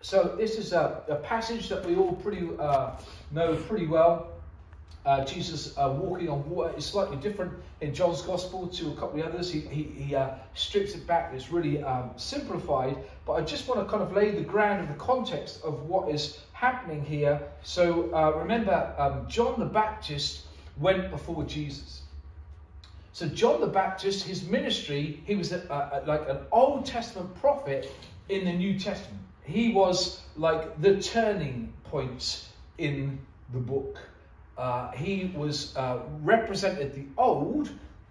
So this is a, a passage that we all pretty uh, know pretty well. Uh, Jesus uh, walking on water is slightly different in John's Gospel to a couple of others. He, he, he uh, strips it back, it's really um, simplified. But I just want to kind of lay the ground of the context of what is happening here. So uh, remember, um, John the Baptist went before Jesus. So John the Baptist, his ministry, he was a, a, like an Old Testament prophet in the New Testament. He was like the turning point in the book. Uh, he was uh, represented the old,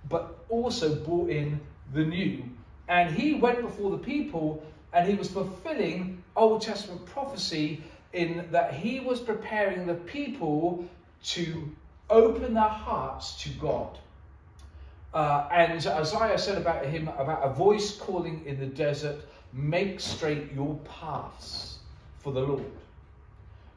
but also brought in the new. And he went before the people and he was fulfilling Old Testament prophecy in that he was preparing the people to open their hearts to God. Uh, and Isaiah said about him, about a voice calling in the desert, make straight your paths for the Lord.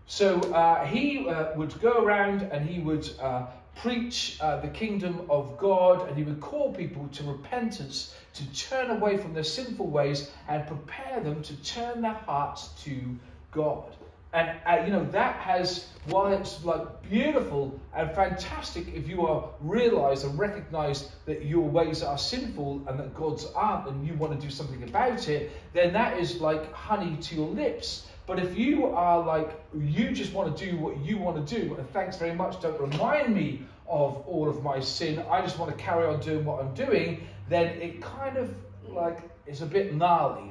So uh, he uh, would go around and he would uh, preach uh, the kingdom of God and he would call people to repentance, to turn away from their sinful ways and prepare them to turn their hearts to God. And uh, you know that has, while it's like beautiful and fantastic, if you are realize and recognize that your ways are sinful and that God's aren't, and you want to do something about it, then that is like honey to your lips. But if you are like, you just want to do what you want to do, and thanks very much, don't remind me of all of my sin, I just want to carry on doing what I'm doing, then it kind of like is a bit gnarly.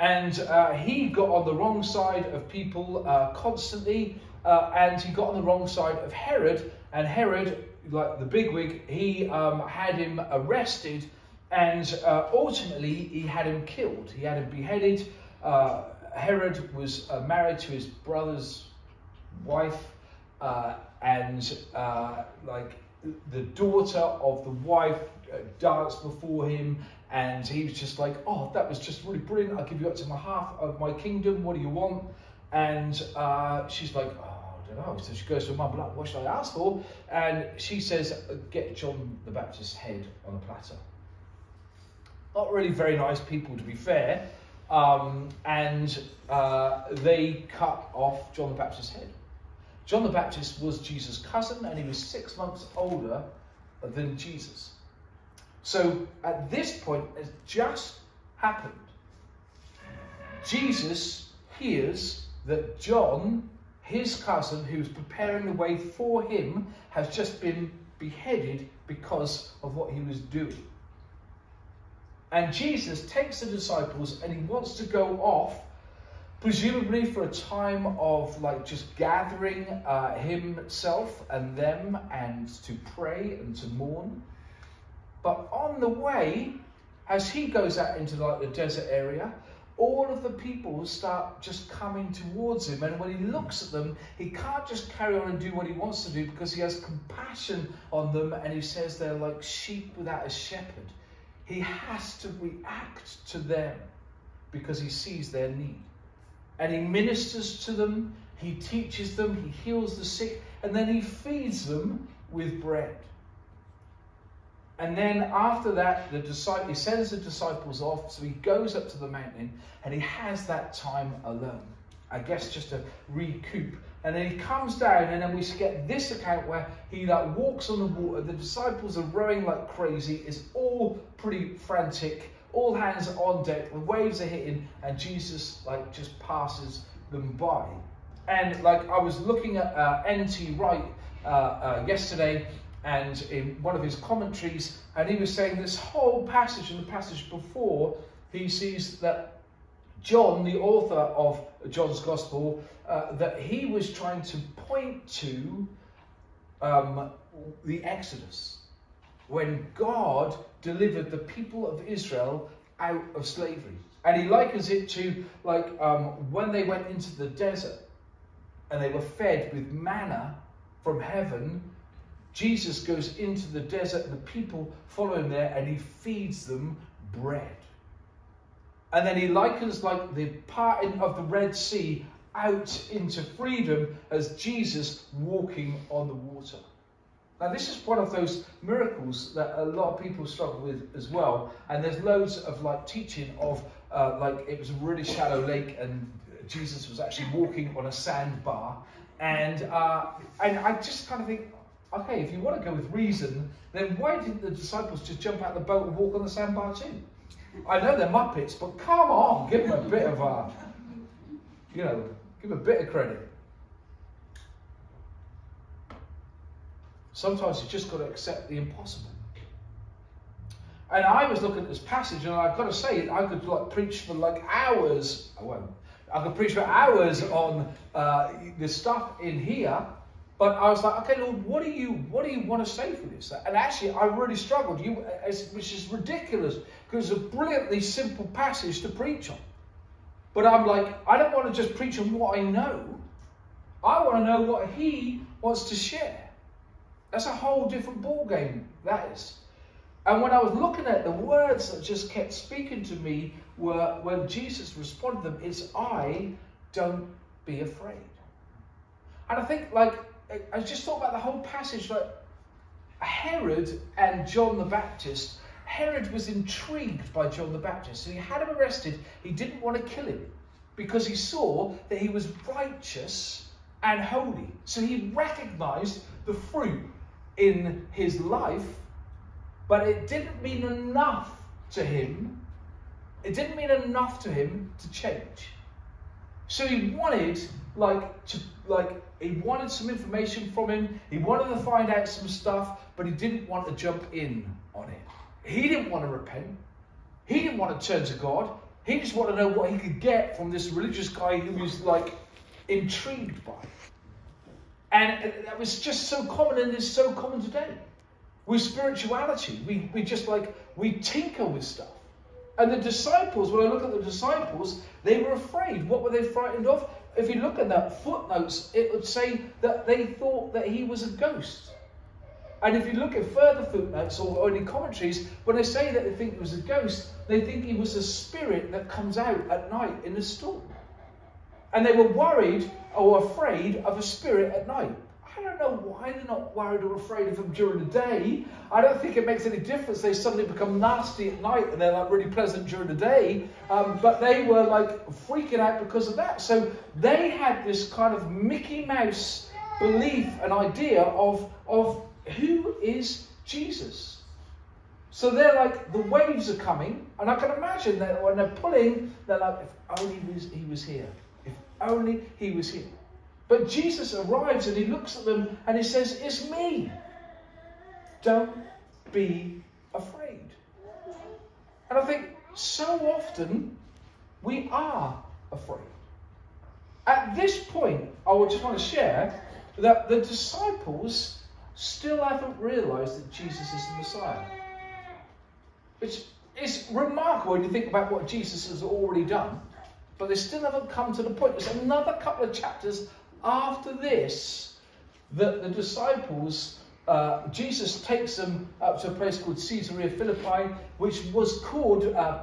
And uh, he got on the wrong side of people uh, constantly, uh, and he got on the wrong side of Herod. And Herod, like the bigwig, he um, had him arrested, and uh, ultimately he had him killed. He had him beheaded. Uh, Herod was uh, married to his brother's wife, and like the daughter of the wife danced before him, and he was just like, "Oh, that was just really brilliant. I'll give you up to my half of my kingdom. What do you want?" And uh, she's like, "Oh." I don't know. So she goes to her mum, like, what should I ask for? And she says, get John the Baptist's head on a platter. Not really very nice people, to be fair. Um, and uh, they cut off John the Baptist's head. John the Baptist was Jesus' cousin, and he was six months older than Jesus. So at this point, it just happened. Jesus hears that John, his cousin, who's preparing the way for him, has just been beheaded because of what he was doing. And Jesus takes the disciples and he wants to go off, presumably for a time of like just gathering uh, himself and them and to pray and to mourn. But on the way, as he goes out into like the desert area, all of the people start just coming towards him. And when he looks at them, he can't just carry on and do what he wants to do because he has compassion on them and he says they're like sheep without a shepherd. He has to react to them because he sees their need. And he ministers to them, he teaches them, he heals the sick, and then he feeds them with bread. And then after that, the disciple, he sends the disciples off, so he goes up to the mountain and he has that time alone. I guess just to recoup and then he comes down, and then we get this account where he like walks on the water. The disciples are rowing like crazy. It's all pretty frantic. All hands on deck. The waves are hitting, and Jesus like just passes them by. And like I was looking at uh, N.T. Wright uh, uh, yesterday, and in one of his commentaries, and he was saying this whole passage and the passage before, he sees that John, the author of John's Gospel, uh, that he was trying to point to um, the Exodus, when God delivered the people of Israel out of slavery. And he likens it to like um, when they went into the desert and they were fed with manna from heaven. Jesus goes into the desert and the people follow him there and he feeds them bread. And then he likens like the parting of the Red Sea out into freedom as Jesus walking on the water. Now, this is one of those miracles that a lot of people struggle with as well. And there's loads of like teaching of uh, like it was a really shallow lake, and Jesus was actually walking on a sandbar, and uh, and I just kind of think, okay, if you want to go with reason, then why didn't the disciples just jump out the boat and walk on the sandbar too? I know they're muppets, but come on, give them a bit of a, you know, give them a bit of credit. Sometimes you just got to accept the impossible. And I was looking at this passage, and I've got to say, I could like preach for like hours. I won't. I could preach for hours on uh, the stuff in here, but I was like, okay, Lord, what do you what do you want to say for this? And actually, I really struggled. You, which is ridiculous because it's a brilliantly simple passage to preach on. But I'm like, I don't want to just preach on what I know. I want to know what He wants to share. That's a whole different ball game. That is. And when I was looking at the words that just kept speaking to me were when Jesus responded to them, is I don't be afraid. And I think like I just thought about the whole passage like Herod and John the Baptist. Herod was intrigued by John the Baptist. So he had him arrested. He didn't want to kill him because he saw that he was righteous and holy. So he recognized the fruit in his life but it didn't mean enough to him. It didn't mean enough to him to change. So he wanted, like, to like he wanted some information from him. He wanted to find out some stuff, but he didn't want to jump in on it. He didn't want to repent. He didn't want to turn to God. He just wanted to know what he could get from this religious guy who was like intrigued by. And that was just so common and is so common today with spirituality. We, we just like, we tinker with stuff. And the disciples, when I look at the disciples, they were afraid. What were they frightened of? If you look at that footnotes, it would say that they thought that he was a ghost. And if you look at further footnotes or any commentaries, when they say that they think it was a ghost, they think he was a spirit that comes out at night in a storm. And they were worried or afraid of a spirit at night. Know why they're not worried or afraid of them during the day. I don't think it makes any difference. They suddenly become nasty at night and they're like really pleasant during the day. Um, but they were like freaking out because of that. So they had this kind of Mickey Mouse belief and idea of, of who is Jesus. So they're like, the waves are coming, and I can imagine that when they're pulling, they're like, if only he was, he was here. If only he was here. But Jesus arrives and he looks at them and he says, It's me. Don't be afraid. And I think so often we are afraid. At this point, I would just want to share that the disciples still haven't realized that Jesus is the Messiah. It's, it's remarkable when you think about what Jesus has already done, but they still haven't come to the point. There's another couple of chapters after this that the disciples, uh, Jesus takes them up to a place called Caesarea Philippi, which was called uh,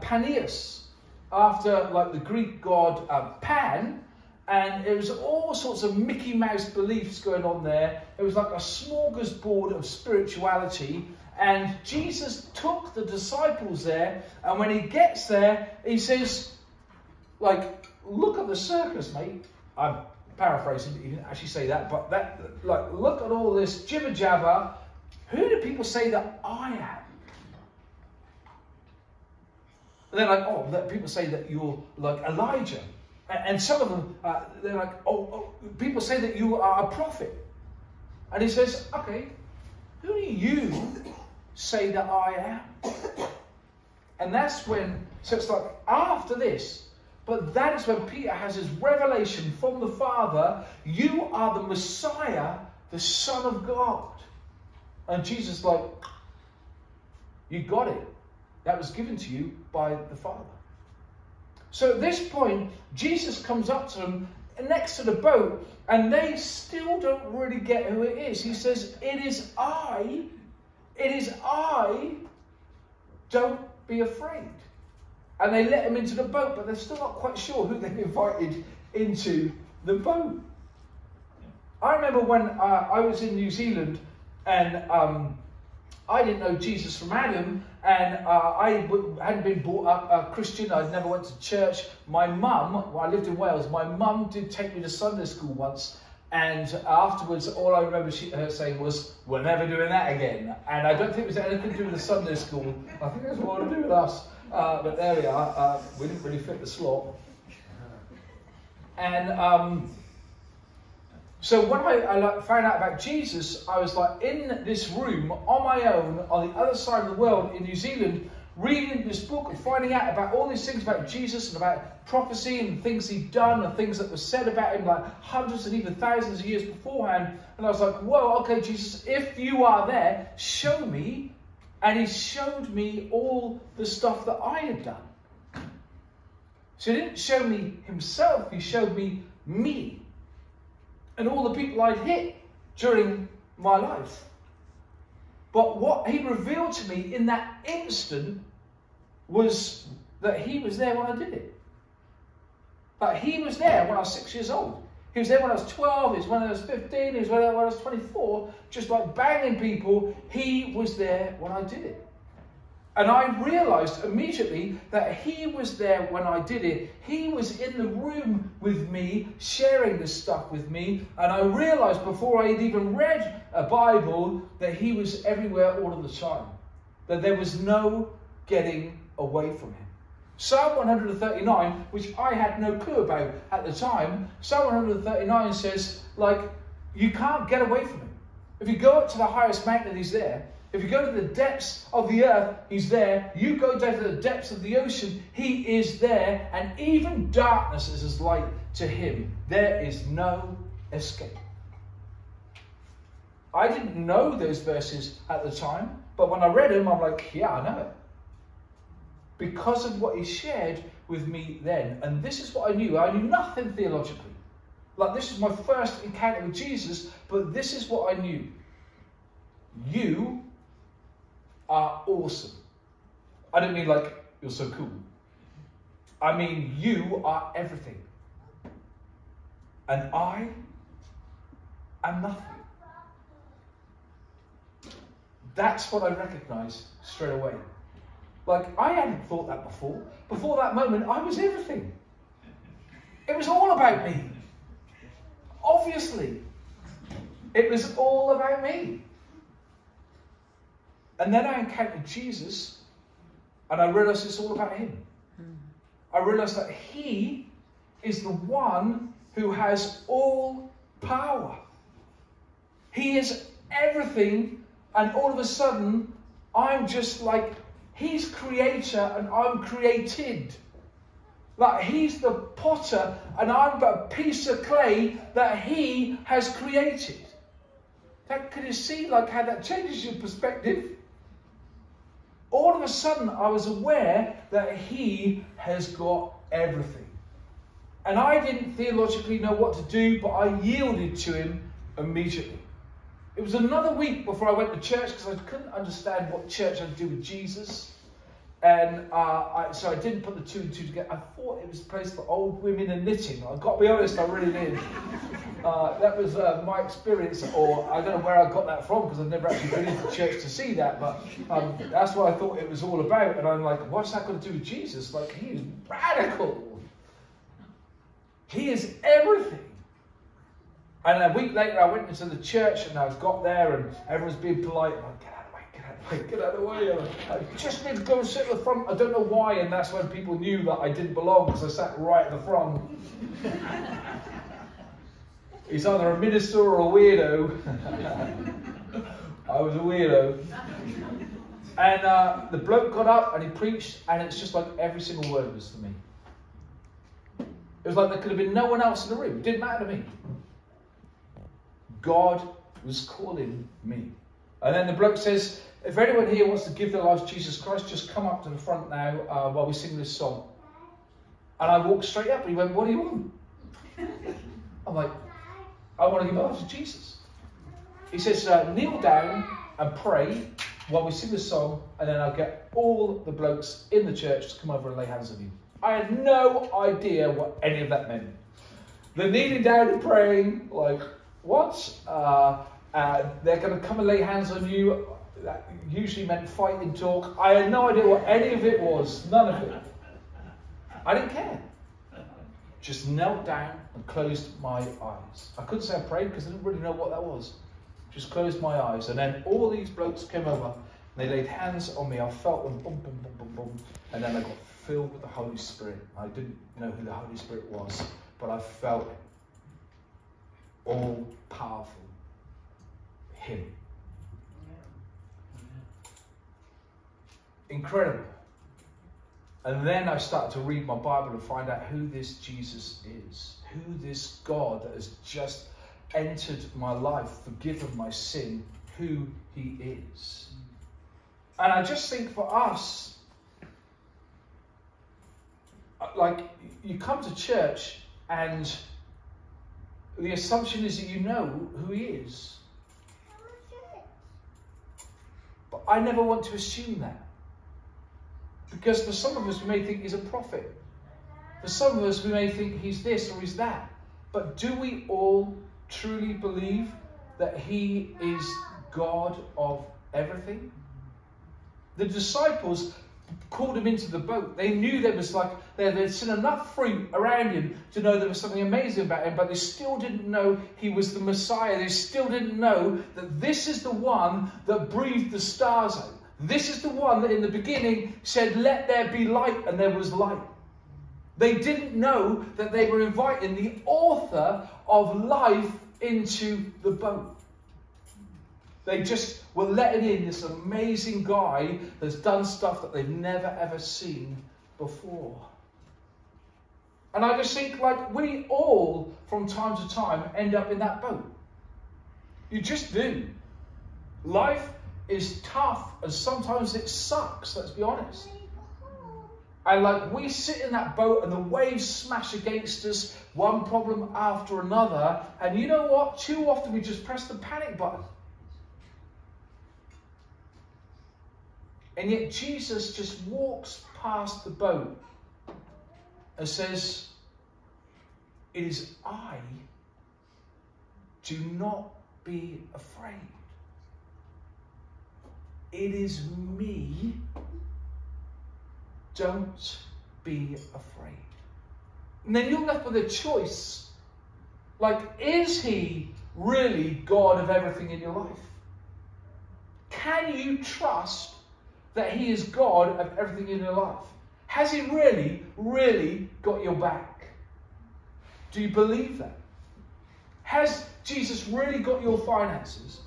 after like the Greek god uh, Pan. And there was all sorts of Mickey Mouse beliefs going on there. It was like a smorgasbord of spirituality. And Jesus took the disciples there, and when he gets there, he says, like, look at the circus, mate. I'm paraphrasing, he didn't actually say that, but that, like, look at all this jibber jabber. Who do people say that I am? And they're like, oh, people say that you're like Elijah. And, some of them, uh, they're like, oh, oh, people say that you are a prophet. And he says, okay, who do you say that I am? And that's when, so it's like after this, but that is when Peter has his revelation from the Father you are the Messiah, the Son of God. And Jesus, like, you got it. That was given to you by the Father. So at this point, Jesus comes up to them next to the boat, and they still don't really get who it is. He says, It is I. It is I. Don't be afraid. And they let him into the boat, but they're still not quite sure who they've invited into the boat. I remember when uh, I was in New Zealand and um, I didn't know Jesus from Adam, and uh, I w- hadn't been brought up a Christian. I'd never went to church. My mum, well, I lived in Wales. My mum did take me to Sunday school once, and afterwards, all I remember she, her saying was, "We're never doing that again." And I don't think it was anything to do with the Sunday school. I think it was more to do with us. Uh, but there we are. Uh, we didn't really fit the slot. And um, so when I, I, found out about Jesus, I was like in this room on my own on the other side of the world in New Zealand, reading this book and finding out about all these things about Jesus and about prophecy and things he'd done and things that were said about him like hundreds and even thousands of years beforehand. And I was like, whoa, okay, Jesus, if you are there, show me. And he showed me all the stuff that I had done. So he didn't show me himself, he showed me me and all the people I'd hit during my life. But what he revealed to me in that instant was that he was there when I did it. But he was there when I was six years old. He was there when I was 12, he was when I was 15, he was when I was 24, just like banging people. He was there when I did it. And I realized immediately that he was there when I did it. He was in the room with me, sharing this stuff with me. And I realized before I had even read a Bible that he was everywhere all of the time. That there was no getting away from him. Psalm 139, which I had no clue about at the time, Psalm 139 says, like, you can't get away from him. If you go up to the highest mountain, he's there. If you go to the depths of the earth, he's there. You go down to the depths of the ocean, he is there. And even darkness is as light to him. There is no escape. I didn't know those verses at the time, but when I read them, I'm like, yeah, I know it. Because of what he shared with me then. And this is what I knew. I knew nothing theologically. Like, this is my first encounter with Jesus, but this is what I knew. You are awesome. I don't mean like you're so cool. I mean you are everything. And I am nothing. That's what I recognized straight away. Like, I hadn't thought that before. Before that moment, I was everything. It was all about me. Obviously, it was all about me. And then I encountered Jesus and I realized it's all about him. I realized that he is the one who has all power. He is everything, and all of a sudden, I'm just like he's creator and I'm created. Like he's the potter and I'm but a piece of clay that he has created. That, can you see like how that changes your perspective? all of a sudden I was aware that he has got everything. And I didn't theologically know what to do, but I yielded to him immediately. It was another week before I went to church because I couldn't understand what church I'd do with Jesus. And uh, I, so I didn't put the two and two together. I thought it was a place for old women and knitting. I've got to be honest, I really did. Uh, that was uh, my experience, or I don't know where I got that from because I've never actually been into church to see that, but um, that's what I thought it was all about. And I'm like, what's that got to do with Jesus? Like, he is radical, he is everything. And a week later, I went into the church and I got there, and everyone's being polite. I'm like, get out of the way, get out of the way, get out of the way. I just need to go and sit at the front. I don't know why, and that's when people knew that I didn't belong because I sat right at the front. He's either a minister or a weirdo. I was a weirdo. And uh, the bloke got up and he preached, and it's just like every single word was for me. It was like there could have been no one else in the room. It didn't matter to me. God was calling me. And then the bloke says, if anyone here wants to give their life to Jesus Christ, just come up to the front now uh, while we sing this song. And I walked straight up and he went, What do you want? I'm like, I want to give my life to Jesus. He says, uh, Kneel down and pray while we sing this song, and then I'll get all the blokes in the church to come over and lay hands on you. I had no idea what any of that meant. The kneeling down and praying, like, what? Uh, uh, they're going to come and lay hands on you that usually meant fighting talk. I had no idea what any of it was, none of it. I didn't care. Just knelt down and closed my eyes. I couldn't say I prayed because I didn't really know what that was. Just closed my eyes, and then all these blokes came over and they laid hands on me. I felt them, boom, boom, boom, boom, boom, and then I got filled with the Holy Spirit. I didn't know who the Holy Spirit was, but I felt all powerful Him. Incredible. And then I started to read my Bible and find out who this Jesus is, who this God that has just entered my life, forgiven my sin, who he is. And I just think for us, like you come to church and the assumption is that you know who he is. But I never want to assume that. Because for some of us, we may think he's a prophet. For some of us, we may think he's this or he's that. But do we all truly believe that he is God of everything? The disciples called him into the boat. They knew there was like they'd seen enough fruit around him to know there was something amazing about him, but they still didn't know he was the Messiah. They still didn't know that this is the one that breathed the stars out. This is the one that in the beginning said, Let there be light, and there was light. They didn't know that they were inviting the author of life into the boat. They just were letting in this amazing guy that's done stuff that they've never ever seen before. And I just think, like, we all, from time to time, end up in that boat. You just do. Life is tough and sometimes it sucks, let's be honest. And like we sit in that boat and the waves smash against us, one problem after another. And you know what? Too often we just press the panic button. And yet Jesus just walks past the boat and says, It is I. Do not be afraid. It is me. Don't be afraid. And then you're left with a choice. Like, is he really God of everything in your life? Can you trust that he is God of everything in your life? Has he really, really got your back? Do you believe that? Has Jesus really got your finances?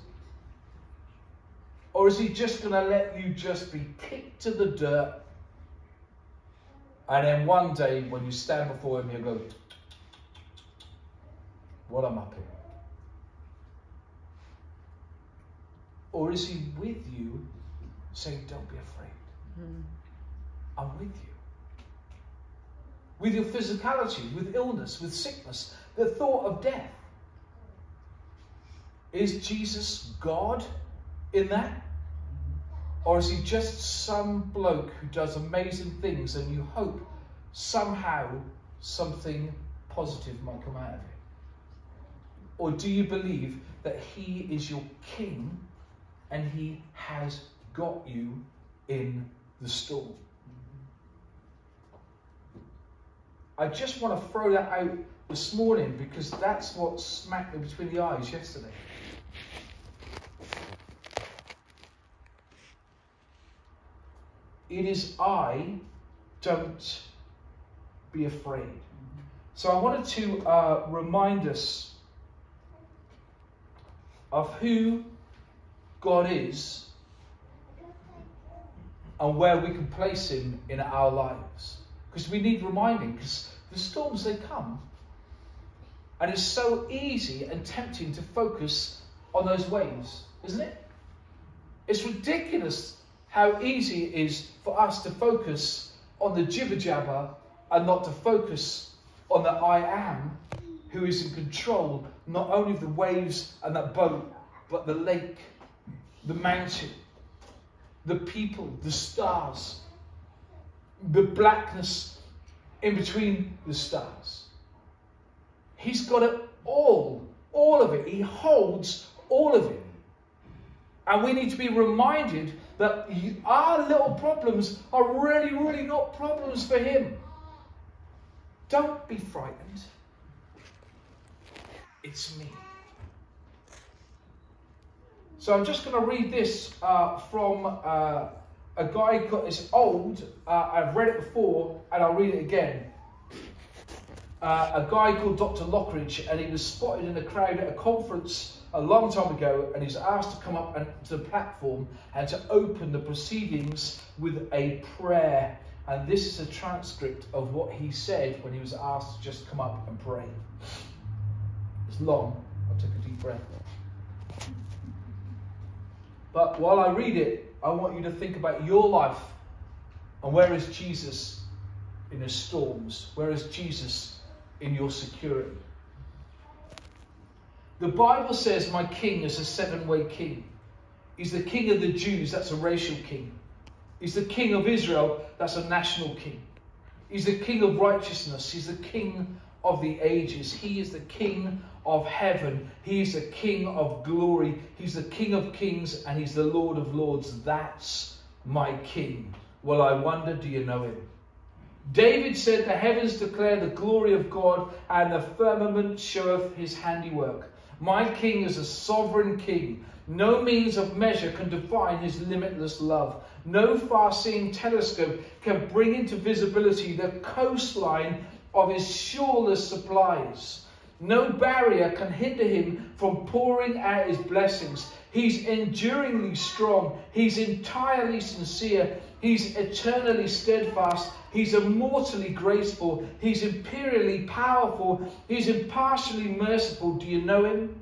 Or is he just going to let you just be kicked to the dirt? And then one day when you stand before him, you go, What am I here? Or is he with you saying, Don't be afraid? Mm. I'm with you. With your physicality, with illness, with sickness, the thought of death. Is Jesus God? in that? Or is he just some bloke who does amazing things and you hope somehow something positive might come out of it? Or do you believe that he is your king and he has got you in the storm? I just want to throw that out this morning because that's what smacked me between the eyes yesterday. It is I, don't be afraid. So I wanted to uh, remind us of who God is and where we can place Him in our lives. Because we need reminding, because the storms they come. And it's so easy and tempting to focus on those waves, isn't it? It's ridiculous how easy it is for us to focus on the jibber jabber and not to focus on the I am who is in control not only of the waves and that boat, but the lake, the mountain, the people, the stars, the blackness in between the stars. He's got it all, all of it. He holds all of it. And we need to be reminded that our little problems are really, really not problems for Him. Don't be frightened. It's me. So I'm just going to read this uh, from uh, a guy, it's old, uh, I've read it before, and I'll read it again. Uh, a guy called Dr. Lockridge, and he was spotted in a crowd at a conference a long time ago, and he's asked to come up and, to the platform and to open the proceedings with a prayer. And this is a transcript of what he said when he was asked to just come up and pray. It's long. I'll take a deep breath. But while I read it, I want you to think about your life and where is Jesus in the storms? Where is Jesus in your security? The Bible says, My king is a seven way king. He's the king of the Jews, that's a racial king. He's the king of Israel, that's a national king. He's the king of righteousness, he's the king of the ages. He is the king of heaven. He is the king of glory. He's the king of kings and he's the lord of lords. That's my king. Well, I wonder, do you know him? David said, The heavens declare the glory of God, and the firmament showeth his handiwork. My king is a sovereign king. No means of measure can define his limitless love. No far seeing telescope can bring into visibility the coastline of his shoreless supplies. No barrier can hinder him from pouring out his blessings. He's enduringly strong. He's entirely sincere. He's eternally steadfast. He's immortally graceful. He's imperially powerful. He's impartially merciful. Do you know him?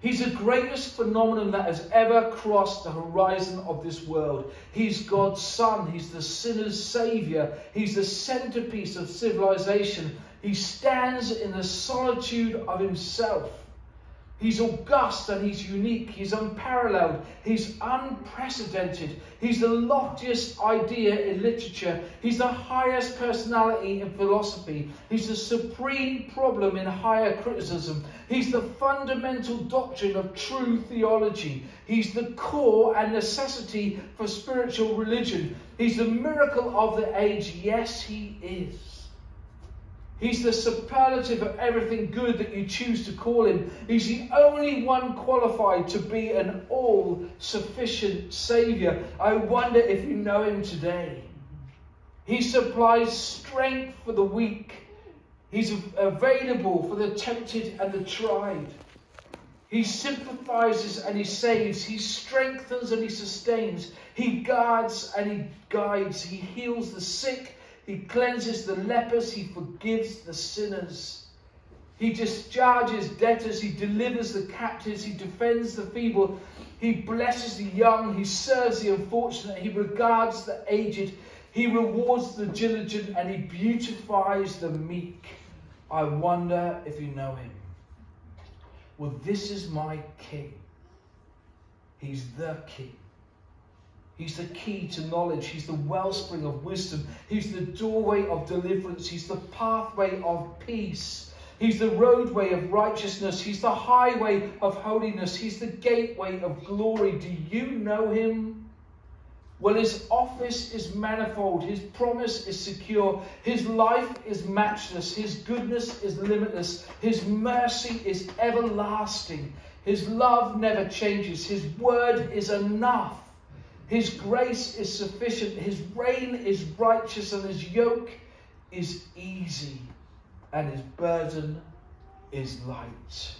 He's the greatest phenomenon that has ever crossed the horizon of this world. He's God's Son. He's the sinner's Savior. He's the centerpiece of civilization. He stands in the solitude of himself. He's august and he's unique. He's unparalleled. He's unprecedented. He's the loftiest idea in literature. He's the highest personality in philosophy. He's the supreme problem in higher criticism. He's the fundamental doctrine of true theology. He's the core and necessity for spiritual religion. He's the miracle of the age. Yes, he is. He's the superlative of everything good that you choose to call him. He's the only one qualified to be an all sufficient Saviour. I wonder if you know him today. He supplies strength for the weak. He's available for the tempted and the tried. He sympathizes and he saves. He strengthens and he sustains. He guards and he guides. He heals the sick he cleanses the lepers. He forgives the sinners. He discharges debtors. He delivers the captives. He defends the feeble. He blesses the young. He serves the unfortunate. He regards the aged. He rewards the diligent and he beautifies the meek. I wonder if you know him. Well, this is my king. He's the king. He's the key to knowledge. He's the wellspring of wisdom. He's the doorway of deliverance. He's the pathway of peace. He's the roadway of righteousness. He's the highway of holiness. He's the gateway of glory. Do you know him? Well, his office is manifold. His promise is secure. His life is matchless. His goodness is limitless. His mercy is everlasting. His love never changes. His word is enough. His grace is sufficient. His reign is righteous, and his yoke is easy, and his burden is light.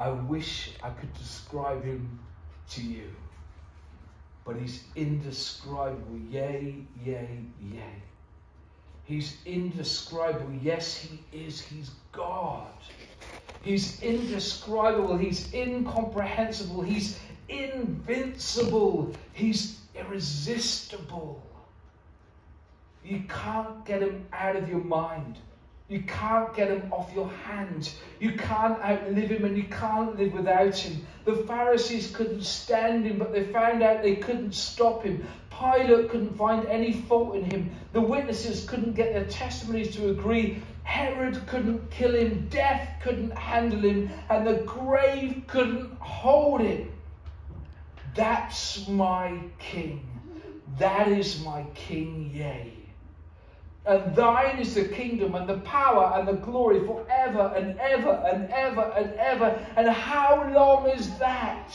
I wish I could describe him to you, but he's indescribable. Yea, yea, yea. He's indescribable. Yes, he is. He's God. He's indescribable. He's incomprehensible. He's invincible. He's irresistible. You can't get him out of your mind. You can't get him off your hands. You can't outlive him and you can't live without him. The Pharisees couldn't stand him, but they found out they couldn't stop him. Pilate couldn't find any fault in him. The witnesses couldn't get their testimonies to agree. Herod couldn't kill him. Death couldn't handle him. And the grave couldn't hold him. That's my King. That is my King, yea. And thine is the kingdom and the power and the glory forever and ever and ever and ever. And how long is that?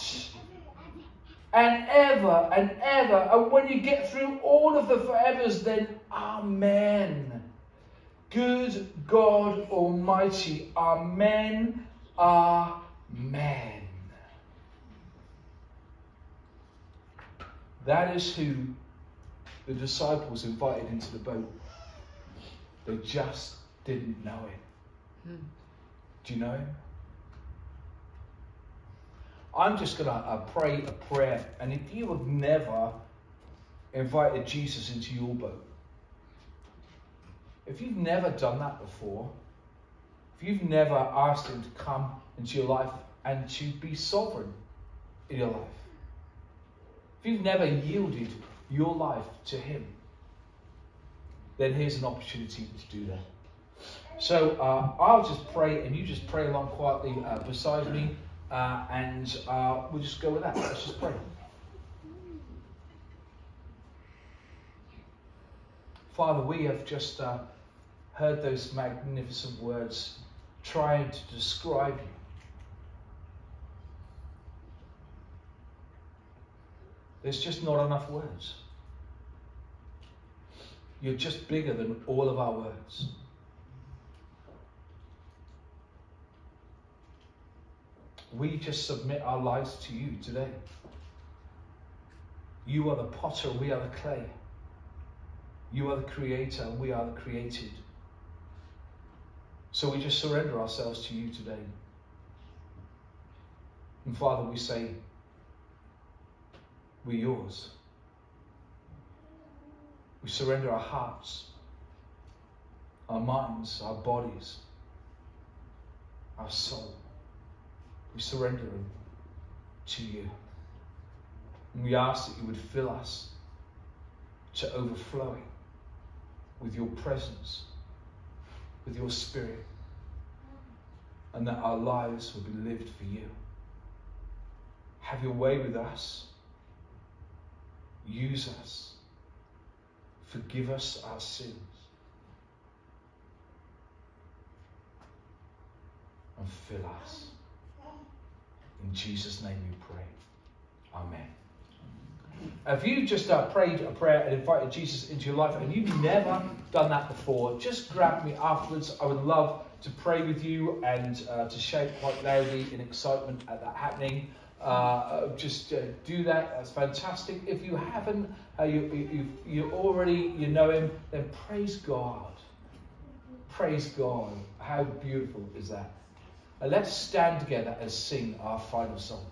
And ever and ever. And when you get through all of the forevers, then Amen. Good God Almighty. Amen. Amen. That is who the disciples invited into the boat. They just didn't know him. Hmm. Do you know him? I'm just going to uh, pray a prayer. And if you have never invited Jesus into your boat, if you've never done that before, if you've never asked Him to come into your life and to be sovereign in your life, if you've never yielded your life to Him, then here's an opportunity to do that. So uh, I'll just pray, and you just pray along quietly uh, beside me, uh, and uh, we'll just go with that. Let's just pray. Father, we have just uh, heard those magnificent words trying to describe you. There's just not enough words. You're just bigger than all of our words. We just submit our lives to you today. You are the potter, we are the clay. You are the creator, we are the created. So we just surrender ourselves to you today. And Father, we say, we're yours. We surrender our hearts, our minds, our bodies, our soul. We surrender them to you. And we ask that you would fill us to overflowing with your presence with your spirit and that our lives will be lived for you. Have your way with us. Use us. Forgive us our sins. And fill us. In Jesus' name we pray. Amen. If you just uh, prayed a prayer and invited Jesus into your life and you've never done that before, just grab me afterwards. I would love to pray with you and uh, to shout quite loudly in excitement at that happening. Uh, uh just uh, do that. That's fantastic. If you haven't, uh, you, you, you already you know Him, then praise God. Praise God. How beautiful is that? let's stand together and sing our final song.